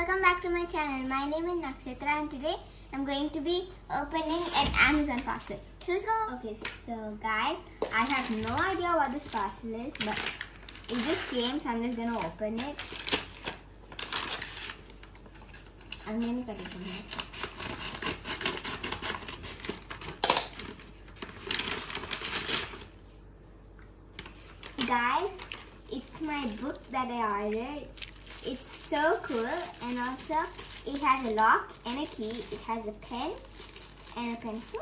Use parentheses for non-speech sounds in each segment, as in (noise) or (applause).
welcome back to my channel. My name is Nakshatra and today I'm going to be opening an Amazon parcel. So let's go. Okay, so guys, I have no idea what this parcel is, but it just came, so I'm just gonna open it. I'm gonna cut it from here. Guys, it's my book that I ordered. It's so cool and also it has a lock and a key. It has a pen and a pencil.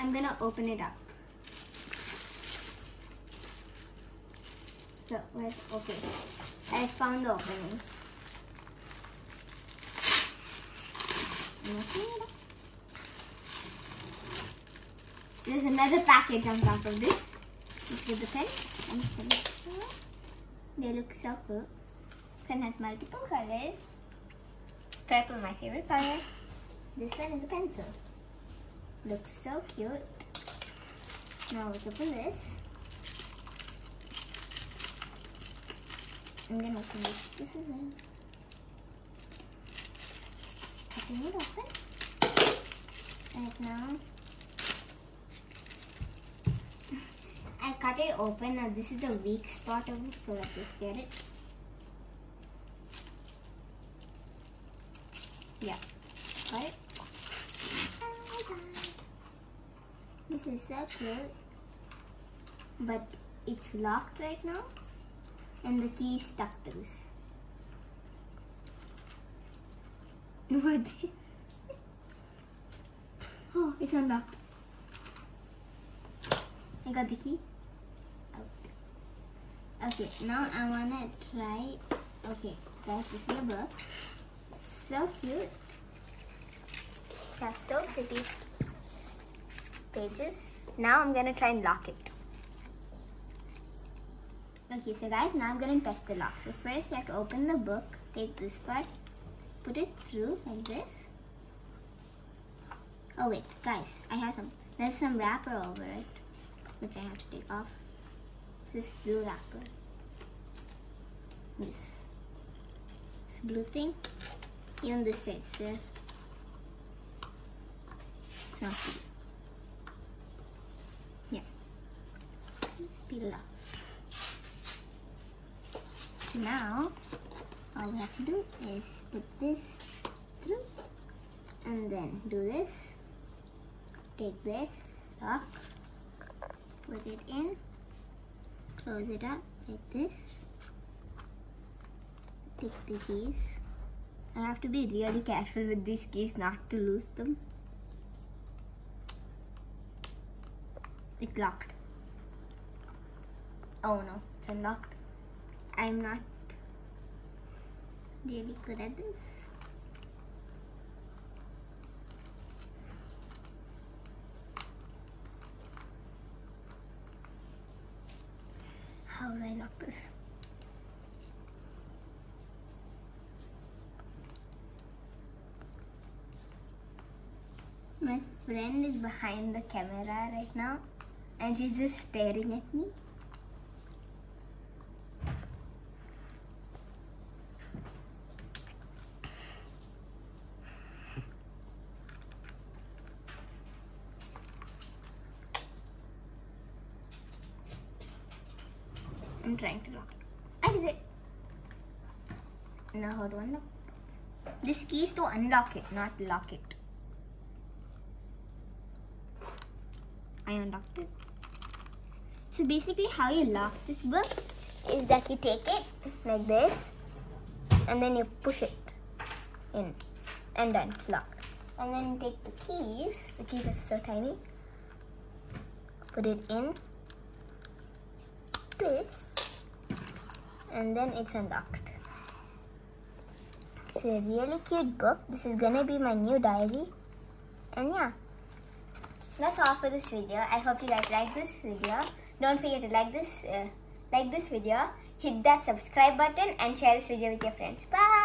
I'm gonna open it up. So let's open it. I found the opening. There's another package on top of this. This is the pen. They look so cool. Pen has multiple colors. Purple my favorite color. This one is a pencil. Looks so cute. Now let's open this. I'm gonna open this. This is nice. Cutting it open. Right now. (laughs) I cut it open. Now this is the weak spot of it, so let's just get it. Yeah, it. This is so cute, but it's locked right now, and the key is stuck to this. (laughs) What? oh, it's unlocked. I got the key. Okay, now I wanna try. Okay, this is the book. So cute. That's so pretty pages. Now I'm gonna try and lock it. Okay, so guys, now I'm gonna test the lock. So first you have to open the book, take this part, put it through like this. Oh wait, guys, I have some. There's some wrapper over it, which I have to take off. This blue wrapper. This. This blue thing. Sir. It's not. Yeah. Let's peel it off. Now, all we have to do is put this through and then do this. Take this, lock, put it in, close it up like this. Take the keys. I have to be really careful with these keys not to lose them. It's locked. Oh no, it's unlocked. I'm not really good at this. How do I lock this? My friend is behind the camera right now and she's just staring at me. I'm trying to lock it. I did it. Now how to unlock? This key is to unlock it, not lock it. I unlocked it. So basically how you lock this book is that you take it like this and then you push it in and then it's locked. And then you take the keys, the keys are so tiny, put it in, twist, and then it's unlocked. It's a really cute book. This is gonna be my new diary. And yeah, that's all for this video. I hope you guys like this video. Don't forget to like this, uh, like this video, hit that subscribe button, and share this video with your friends. Bye.